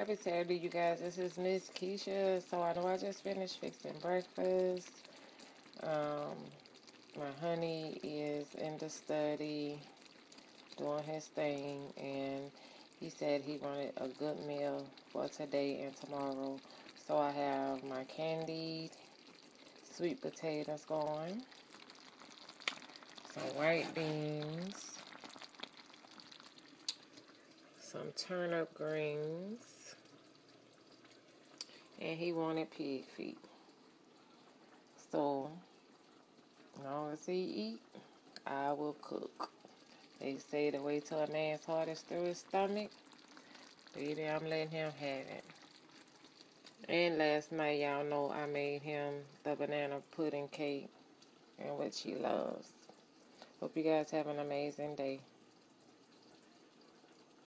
Happy Saturday, you guys. This is Miss Keashea. So I know I just finished fixing breakfast. Um, my honey is in the study doing his thing, and he said he wanted a good meal for today and tomorrow. So I have my candied sweet potatoes going, some white beans, some turnip greens, and he wanted pig feet. So, as long as he eat, I will cook. They say to wait till a man's heart is through his stomach. Baby, I'm letting him have it. And last night, y'all know I made him the banana pudding cake and what he loves. Hope you guys have an amazing day.